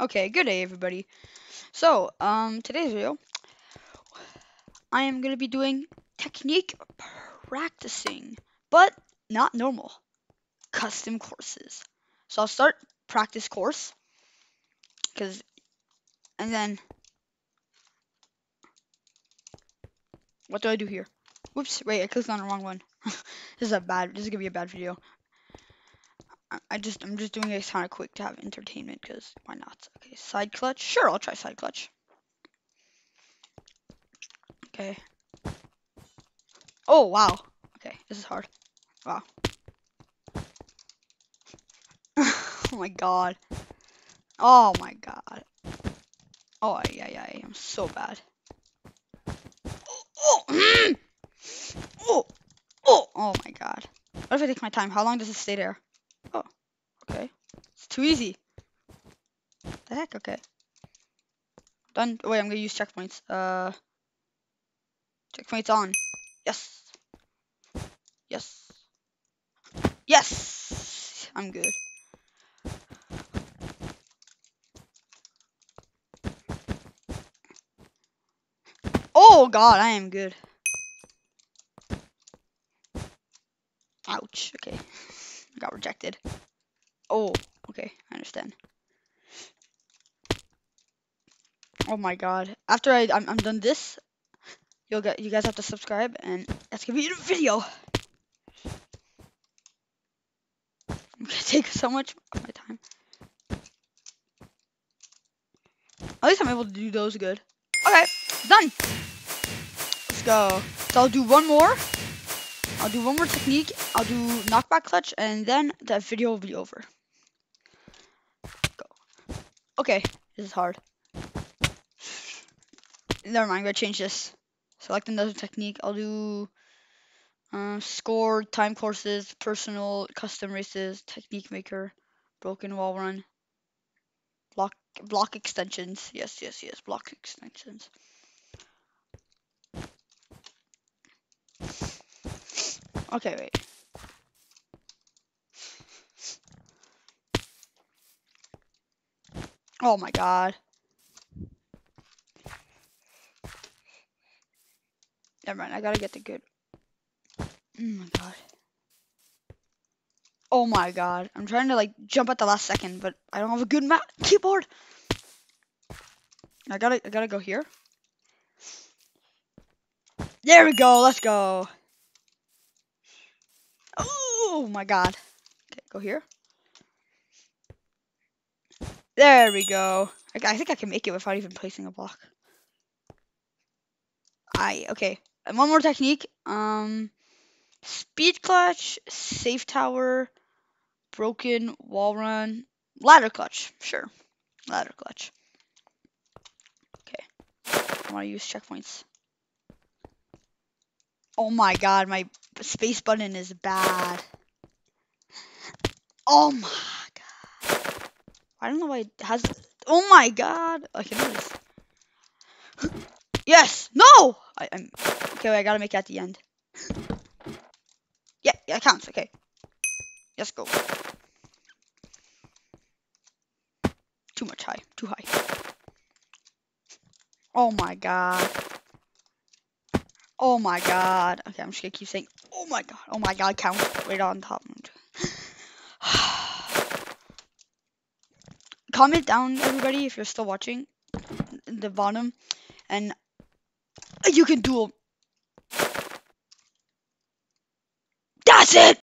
Okay, good day everybody. So, um, today's video, I am gonna be doing technique practicing, but not normal, custom courses. So I'll start practice course, cause, and then, what do I do here? Whoops, wait, I clicked on the wrong one. this is a bad, this is gonna be a bad video. I just I'm just doing it kind of quick to have entertainment because why not? Okay, side clutch. Sure, I'll try side clutch. Okay. Oh wow. Okay, this is hard. Wow. oh my god. Oh my god. Oh yeah yeah I'm so bad. Oh oh, mm. oh oh oh my god. What if I take my time? How long does it stay there? Oh, okay. It's too easy. The heck? Okay. Done. Wait, I'm gonna use checkpoints. Uh, checkpoints on. Yes. Yes. Yes. I'm good. Oh God, I am good. Ouch. Okay got rejected. Oh, okay, I understand. Oh my god. After I, I'm, I'm done this, you'll get, you guys have to subscribe, and that's gonna be the video. I'm gonna take so much of my time. At least I'm able to do those good. Okay, done. Let's go. So I'll do one more. I'll do one more technique. I'll do knockback clutch, and then that video will be over. Go. Okay, this is hard. Never mind, I'm gonna change this. Select another technique. I'll do uh, score, time courses, personal, custom races, technique maker, broken wall run, block block extensions. Yes, yes, yes, block extensions. Okay, wait. Oh my god. Never mind, I gotta get the good. Oh my god. Oh my god. I'm trying to like jump at the last second, but I don't have a good keyboard. I gotta I gotta go here. There we go, let's go. Oh my god. Okay, go here. There we go. I, I think I can make it without even placing a block. I okay. And one more technique. Um, speed clutch, safe tower, broken wall run, ladder clutch. Sure, ladder clutch. Okay. I want to use checkpoints. Oh my god, my space button is bad. Oh my god. I don't know why it has. Oh my god. Oh, okay, this. Yes. No. I, am Okay, wait, I gotta make it at the end. Yeah, yeah, it counts. Okay. Let's go. Too much high. Too high. Oh my god. Oh my god. Okay, I'm just gonna keep saying, oh my god, oh my god, count right on top. Comment down, everybody, if you're still watching, in the bottom, and you can duel. That's it!